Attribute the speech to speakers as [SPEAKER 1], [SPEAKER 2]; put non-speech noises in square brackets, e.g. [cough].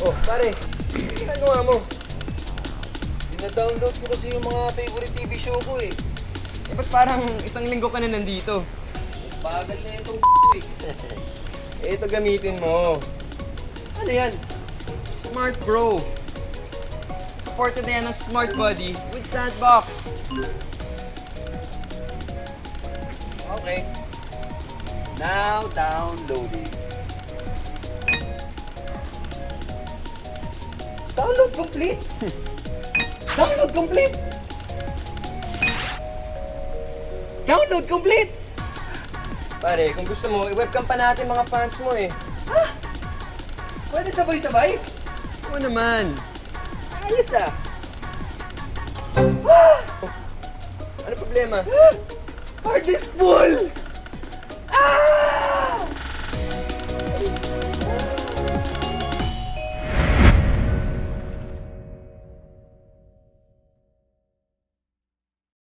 [SPEAKER 1] Oh, pare, ano ginagawa mo? Dina-download ko kasi yung mga favorite TV show ko eh.
[SPEAKER 2] Eh, ba't parang isang linggo ka na nandito?
[SPEAKER 1] Bagal na itong eh. [laughs]
[SPEAKER 2] Eh, ito gamitin mo.
[SPEAKER 1] Ano yan?
[SPEAKER 2] Smart Bro. Supported na yan ng Smart Body with Sandbox.
[SPEAKER 1] Okay. Now downloading. Download complete? Download complete? Download complete?
[SPEAKER 2] Pare, kung gusto mo, i-webcam pa natin mga fans mo eh.
[SPEAKER 1] Pwede sabay-sabay?
[SPEAKER 2] Oo naman.
[SPEAKER 1] Ayos ah.
[SPEAKER 2] Ano problema?
[SPEAKER 1] Hard disk full! Ah!